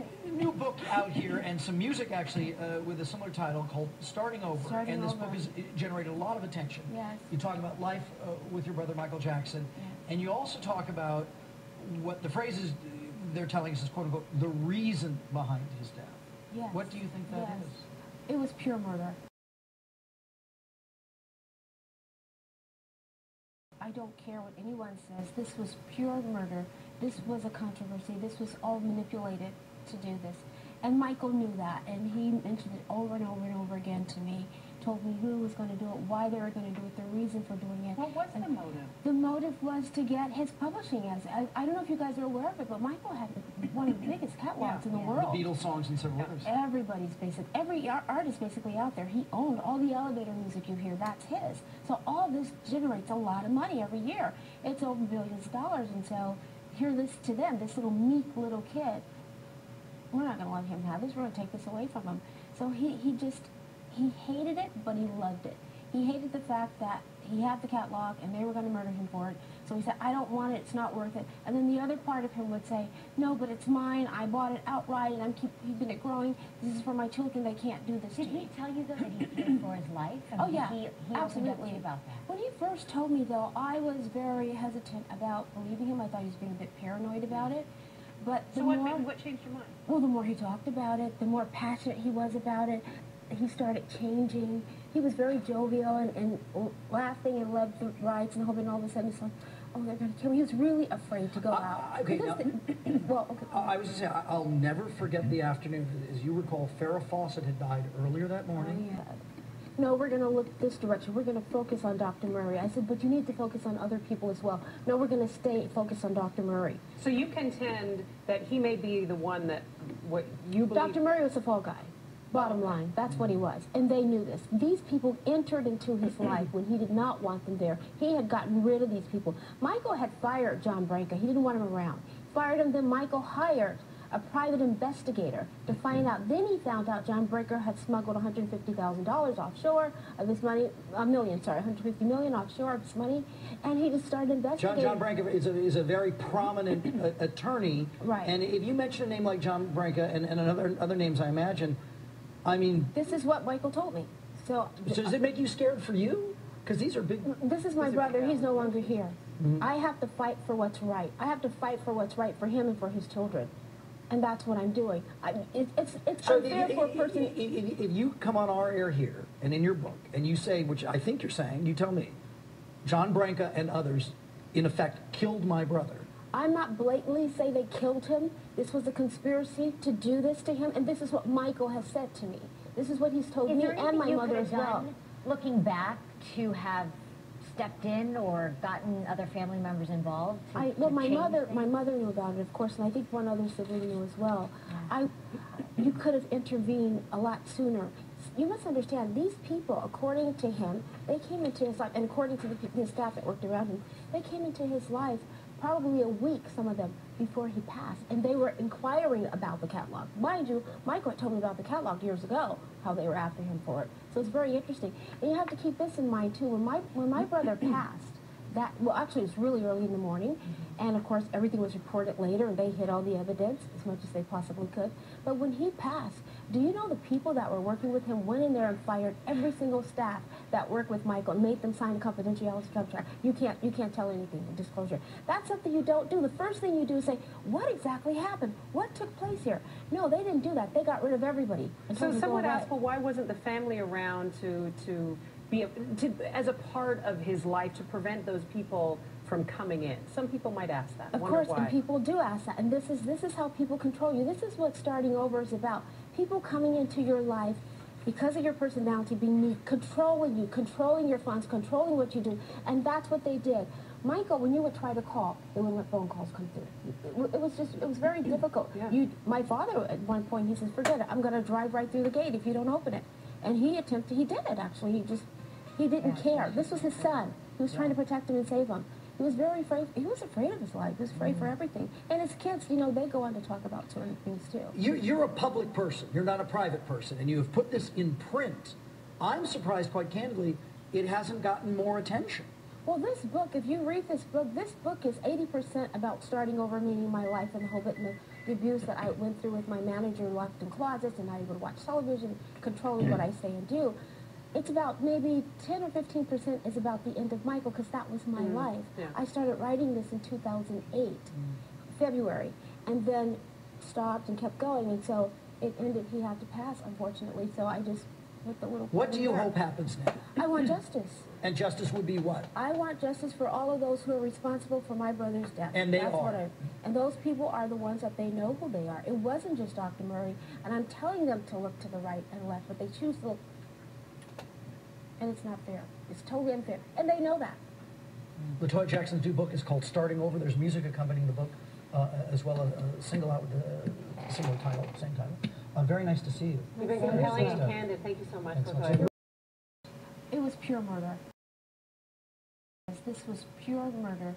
new book out here and some music actually uh, with a similar title called Starting Over. Starting and this Over. book has generated a lot of attention. Yes. You talk about life uh, with your brother Michael Jackson, Yes. and you also talk about what the phrases they're telling us is quote unquote the reason behind his death. Yes. What do you think that is? Yes. It was pure murder. I don't care what anyone says. This was pure murder. This was a controversy. This was all manipulated to do this. And Michael knew that, and he mentioned it over and over and over again to me. Told me who was going to do it, why they were going to do it, the reason for doing it. What was And the motive? The motive was to get his publishing as I, I don't know if you guys are aware of it, but Michael had one of the biggest catalogs Yeah, in the yeah. world. The Beatles songs and several others. Everybody's basic, every artist basically out there, he owned all the elevator music you hear, that's his. So all this generates a lot of money every year. It's over billions of dollars, and so here this to them, this little meek little kid, we're not going to let him have this, we're going to take this away from him. So he, he just, he hated it, but he loved it. He hated the fact that he had the catalog and they were going to murder him for it. So he said, I don't want it, it's not worth it. And then the other part of him would say, no, but it's mine, I bought it outright and I'm keep, keeping it growing. This is for my children, they can't do this Did to he me. tell you though that he feared for his life? I Oh yeah, he, he absolutely. about that. When he first told me though, I was very hesitant about believing him. I thought he was being a bit paranoid about it. But the So what, more, made- what changed your mind? well, the more he talked about it, the more passionate he was about it. He started changing. He was very jovial and, and laughing and loved the rides and hoping all of a sudden it's like, oh, they're going to kill me. He was really afraid to go Uh, out. okay, now- the- well, okay. I I was just saying, I'll never forget the afternoon. As you recall, Farrah Fawcett had died earlier that morning. Oh, yeah. No, we're going to look this direction. We're going to focus on Dr. Murray. I said, but you need to focus on other people as well. No, we're going to stay focused on Dr. Murray. So you contend that he may be the one that what you believe. Dr. Murray was a fall guy. Bottom line, that's what he was. And they knew this. These people entered into his life when he did not want them there. He had gotten rid of these people. Michael had fired John Branca. He didn't want him around. Fired him, then Michael hired a private investigator to find out. Then he found out John Branca had smuggled $150,000 offshore of his money, a million, sorry, 150 million offshore of his money, and he just started John, investigating. John Branca is a, is a very prominent uh, attorney. Right. And if you mention a name like John Branca and, and other, other names, I imagine, I mean, This is what Michael told me. So, so does it make you scared for you? Because these are big. This is my brother. He's no longer here. Mm-hmm. I have to fight for what's right. I have to fight for what's right for him and for his children. And that's what I'm doing. I, it, it's it's So unfair if, for a person. if- if- if you come on our air here and in your book and you say, which I think you're saying, you tell me, John Branca and others, in effect, killed my brother. I'm not blatantly say they killed him. This was a conspiracy to do this to him, and this is what Michael has said to me. This is what he's told Is me and my mother could as well. looking back, to have stepped in or gotten other family members involved? To, I, well, my mother, things? my mother knew about it, of course, and I think one other sibling knew as well. I, you could have intervened a lot sooner. You must understand, these people, according to him, they came into his life, and according to the, the staff that worked around him, they came into his life probably a week, some of them, before he passed, and they were inquiring about the catalog. Mind you, Michael told me about the catalog years ago, how they were after him for it. So it's very interesting. And you have to keep this in mind too. When my when my brother passed, that well actually it's really early in the morning and of course everything was reported later and they hid all the evidence as much as they possibly could. But when he passed do you know the people that were working with him went in there and fired every single staff that worked with michael and made them sign a confidentiality contract? You can't you can't tell anything disclosure. That's something you don't do. The first thing you do is say what exactly happened? What took place here? No they didn't do that. They got rid of everybody. And So told them to some go would away. ask, well, why wasn't the family around to to be a, to, as a part of his life to prevent those people from coming in? Some people might ask that. Of course, why. and people do ask that, and this is this is how people control you. This is what starting over is about. People coming into your life because of your personality, being controlling you, controlling your funds, controlling what you do, and that's what they did. Michael, when you would try to call, they wouldn't let phone calls come through. It, it was just, it was very difficult. Yeah. You, my father, at one point, he says, "Forget it. I'm going to drive right through the gate if you don't open it." And he attempted. He did it actually. He just, he didn't care. This was his son. He was trying to protect him and save him. He was very afraid. He was afraid of his life. He was afraid for mm. everything. And his kids, you know, they go on to talk about certain things too. You're, you're a public person. You're not a private person, and you have put this in print. I'm surprised, quite candidly, it hasn't gotten more attention. Well, this book, if you read this book, this book is 80% about starting over, meaning my life and the whole bit, and the abuse that I went through with my manager locked in closets and not able to watch television, controlling what mm. I say and do. It's about maybe 10 or 15 percent is about the end of Michael because that was my mm-hmm. life. yeah. I started writing this in 2008, February, and then stopped and kept going. And so it ended. He had to pass, unfortunately. So I just put the little. What do you hope happens now? I want justice. And justice would be what? I want justice for all of those who are responsible for my brother's death. And they That's What are. I, and those people are the ones that they know who they are. It wasn't just Dr. Murray, and I'm telling them to look to the right and left, but they choose to look. And it's not fair. It's totally unfair. And they know that. La Toya Jackson's new book is called Starting Over. There's music accompanying the book, uh, as well as a single out with the similar title, same title. Uh, very nice to see you. You've been Thanks, compelling and candid. Thank you so much, Excellent. La Toya. It was pure murder. This was pure murder.